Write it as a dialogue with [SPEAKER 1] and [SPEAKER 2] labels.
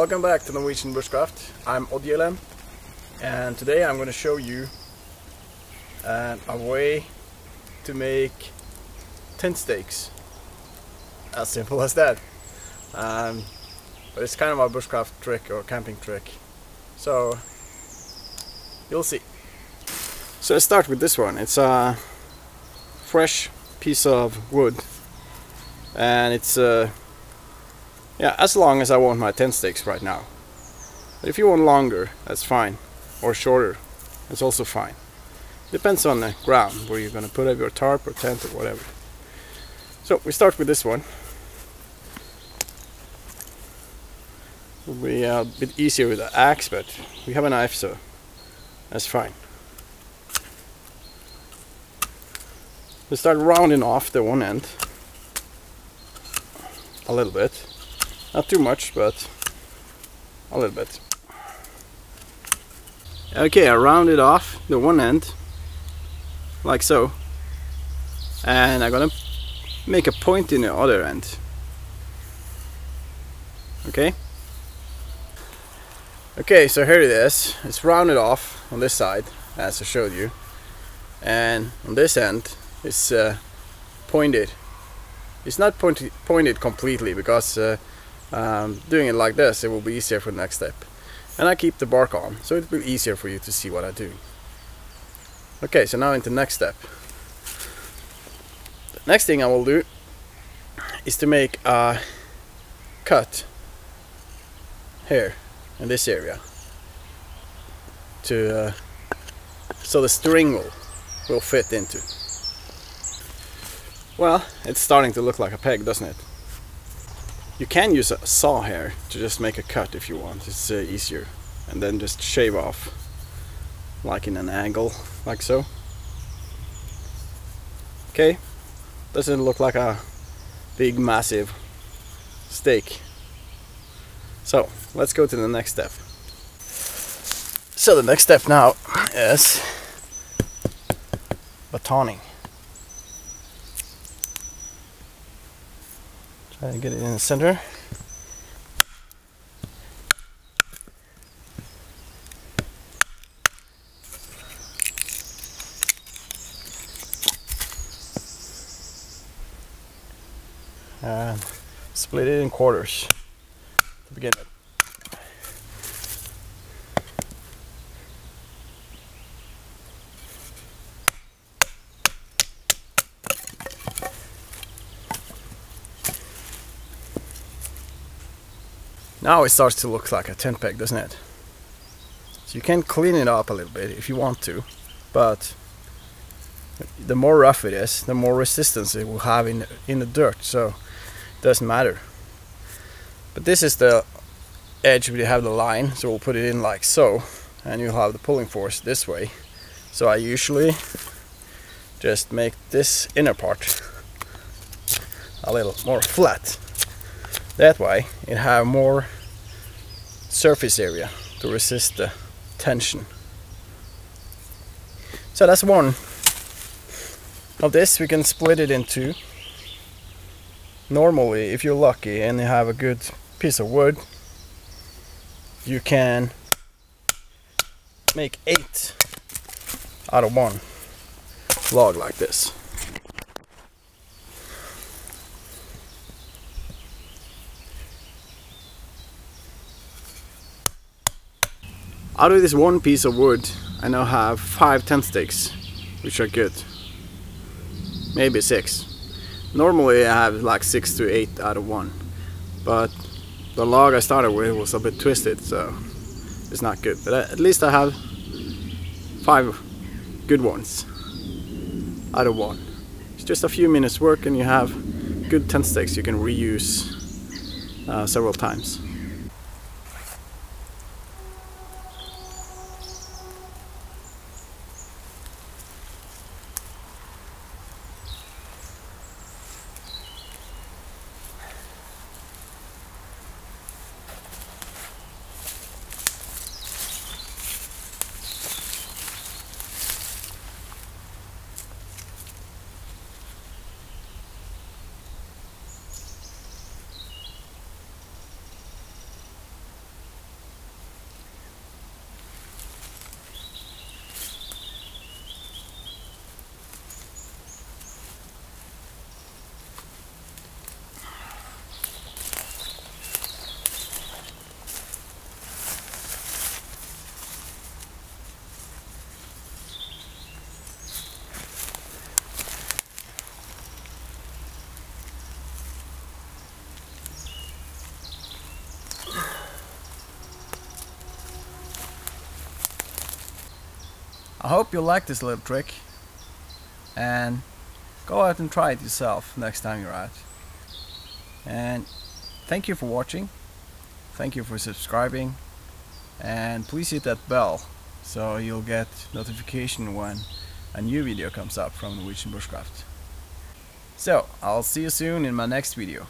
[SPEAKER 1] Welcome back to Norwegian Bushcraft. I'm Odd Hjelen and today I'm going to show you uh, a way to make tent stakes. As simple as that. Um, but it's kind of a bushcraft trick or camping trick. So you'll see. So let's start with this one. It's a fresh piece of wood and it's uh, yeah as long as I want my tent stakes right now. But if you want longer that's fine. Or shorter that's also fine. Depends on the ground where you're gonna put up your tarp or tent or whatever. So we start with this one. It'll be a bit easier with the axe but we have a knife so that's fine. We start rounding off the one end a little bit. Not too much, but a little bit. Okay, I rounded off the one end, like so. And I'm gonna make a point in the other end. Okay? Okay, so here it is. It's rounded off on this side, as I showed you. And on this end, it's uh, pointed it's not pointed, pointed completely because uh, um, doing it like this it will be easier for the next step. And I keep the bark on so it will be easier for you to see what I do. Okay so now into next step. The next thing I will do is to make a cut here in this area to uh, so the string will, will fit into. Well, it's starting to look like a peg, doesn't it? You can use a saw here to just make a cut if you want, it's uh, easier. And then just shave off, like in an angle, like so. Okay, doesn't look like a big massive stake. So, let's go to the next step. So the next step now is batoning. Try to get it in the center. And split it in quarters to begin with. Now it starts to look like a tent peg, doesn't it? So you can clean it up a little bit if you want to, but the more rough it is, the more resistance it will have in in the dirt, so it doesn't matter. But this is the edge where you have the line, so we'll put it in like so, and you'll have the pulling force this way. So I usually just make this inner part a little more flat that way it have more surface area to resist the tension. So that's one of this we can split it into normally if you're lucky and you have a good piece of wood you can make eight out of one log like this Out of this one piece of wood, I now have five tent stakes, which are good. Maybe six. Normally I have like six to eight out of one, but the log I started with was a bit twisted, so it's not good. But at least I have five good ones out of one. It's just a few minutes work and you have good tent stakes you can reuse uh, several times. I hope you like this little trick and go out and try it yourself next time you're out. And thank you for watching, thank you for subscribing and please hit that bell so you'll get notification when a new video comes up from Norwegian Bushcraft. So, I'll see you soon in my next video.